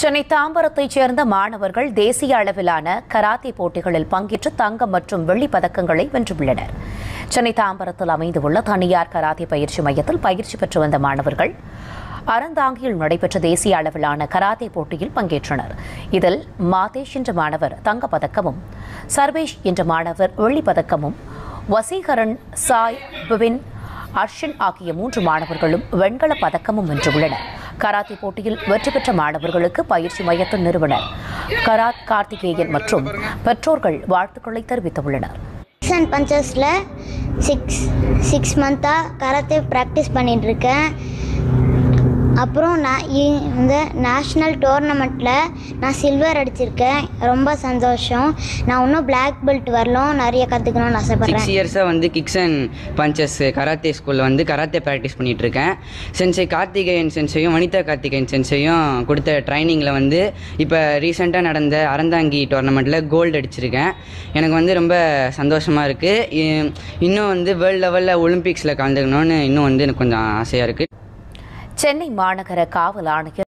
சென்னை தாம்பரத்தைச் சேர்ந்த மாணவர்கள் தேசிய அளவிலான கராத்தே போட்டிகளில் பங்கேற்று தங்கம் மற்றும் வெள்ளிப் பதக்கங்களை வென்றுள்ளனர். சென்னை தாம்பரத்தில் அமைந்துள்ள தனியார் கராத்தே பயிற்சி மையத்தில் பயிற்சி பெற்று வந்த மாணவர்கள் அறந்தாங்கியில் நடைபெற்ற தேசிய அளவிலான கராத்தே போட்டியில் பங்கேற்றனர். இதில் மாதேஷ் என்ற மாணவர் தங்கப் பதக்கமும் சர்வேஷ் என்ற மாணவர் வெள்ளிப் பதக்கமும் வசீகரன் சாய் பிபின் அர்ஷன் ஆகிய மூன்று மாணவர்களும் வெண்கலப் பதக்கமும் வென்றுள்ளனர். கராத்தே போட்டியில் வெற்றி பெற்ற மாணவர்களுக்கு பயிற்சி மையத்தின் நிறுவனர் கராத் கார்த்திகேயன் மற்றும் பெற்றோர்கள் வாழ்த்துக்களை தெரிவித்துள்ளனர். சிக்ஸ் அண்ட் பஞ்சஸில் சிக்ஸ் சிக்ஸ் மந்த்தாக கராத்தே ப்ராக்டிஸ் பண்ணிட்டு இருக்கேன். அப்புறம் நான் இ- இந்த நேஷ்னல் டோர்னமெண்ட்டில் நான் சில்வர் அடிச்சிருக்கேன். ரொம்ப சந்தோஷம். நான் இன்னும் பிளாக் பெல்ட் வரலும் நிறைய கற்றுக்கணும்னு ஆசைப்பட்றேன். சிக்ஸ் இயர்ஸாக வந்து கிக்ஸ் அண்ட் பஞ்சஸ் கராத்தே ஸ்கூலில் வந்து கராத்தே ப்ராக்டிஸ் பண்ணிகிட்ருக்கேன் இருக்கேன் சென்சை கார்த்திகேயன் சென்சையும் வனிதா கார்த்திகேயன் சென்சையும் கொடுத்த ட்ரைனிங்கில் வந்து இப்போ ரீசெண்டாக நடந்த அறந்தாங்கி டோர்னமெண்ட்டில் கோல்டு அடிச்சிருக்கேன். எனக்கு வந்து ரொம்ப சந்தோஷமாக இருக்குது இன்னும் வந்து வேர்ல்டு லெவலில் ஒலிம்பிக்ஸில் கலந்துக்கணும்னு இன்னும் வந்து எனக்கு கொஞ்சம் ஆசையாக இருக்குது சென்னை மாநகர காவல் ஆணையர்